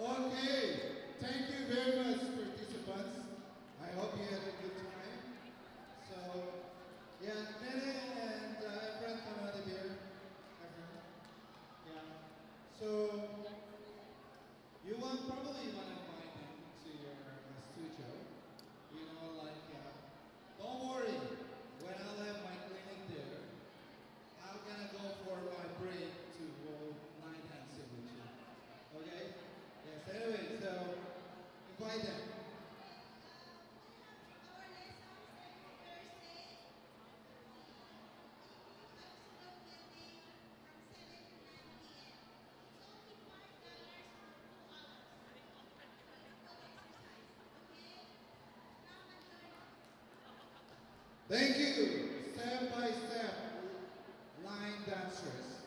Okay, thank you very much, participants. I hope you had a good time. So, yeah, Nene and uh, Efren, come out of here. Efren. Yeah. So, you want probably want to provider. Thank you, step by step, line dancers.